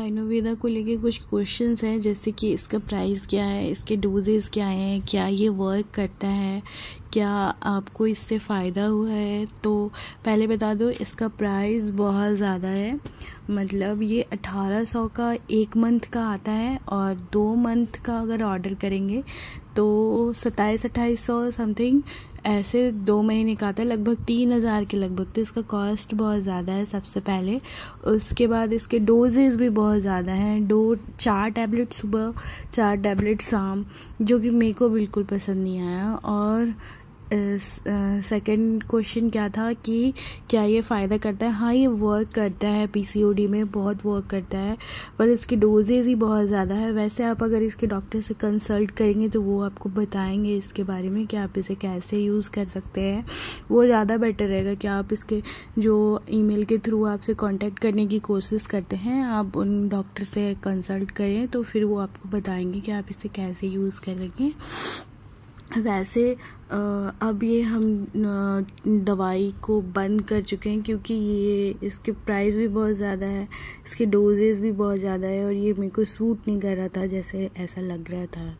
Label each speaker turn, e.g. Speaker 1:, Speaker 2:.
Speaker 1: आयुर्वेदा को लेके कुछ क्वेश्चंस हैं, जैसे कि इसका प्राइस क्या है, इसके डोजेज़ क्या हैं, क्या ये वर्क करता है, क्या आपको इससे फ़ायदा हुआ है? तो पहले बता दो, इसका प्राइस बहुत ज़्यादा है। मतलब ये अठारह सौ का एक मंथ का आता है और दो मंथ का अगर ऑर्डर करेंगे तो सत्ताईस, अट्ठाईस सौ समथिंग ऐसे दो महीने का आता है। लगभग तीन हज़ार के लगभग तो इसका कॉस्ट बहुत ज़्यादा है सबसे पहले। उसके बाद इसके डोजेज़ भी बहुत ज़्यादा हैं। दो, चार टैबलेट सुबह, चार टैबलेट शाम, जो कि मेरे को बिल्कुल पसंद नहीं आया। और सेकंड क्वेश्चन क्या था कि क्या ये फ़ायदा करता है? हाँ ये वर्क करता है पीसीओडी में बहुत वर्क करता है, पर इसके डोजेज़ ही बहुत ज़्यादा है। वैसे आप अगर इसके डॉक्टर से कंसल्ट करेंगे तो वो आपको बताएँगे इसके बारे में कि आप इसे कैसे यूज़ कर सकते हैं। वो ज़्यादा बेटर रहेगा कि आप इसके जो ईमेल के थ्रू आपसे कांटेक्ट करने की कोशिश करते हैं, आप उन डॉक्टर से कंसल्ट करें तो फिर वो आपको बताएँगे कि आप इसे कैसे यूज़ करेंगे। वैसे अब ये हम दवाई को बंद कर चुके हैं क्योंकि ये, इसके प्राइस भी बहुत ज़्यादा है, इसके डोजेज़ भी बहुत ज़्यादा है और ये मेरे को सूट नहीं कर रहा था जैसे ऐसा लग रहा था।